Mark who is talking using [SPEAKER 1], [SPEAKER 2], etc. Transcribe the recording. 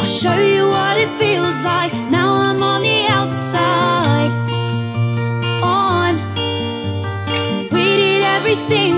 [SPEAKER 1] I'll show you what it feels like. Now I'm on the outside. On. We did everything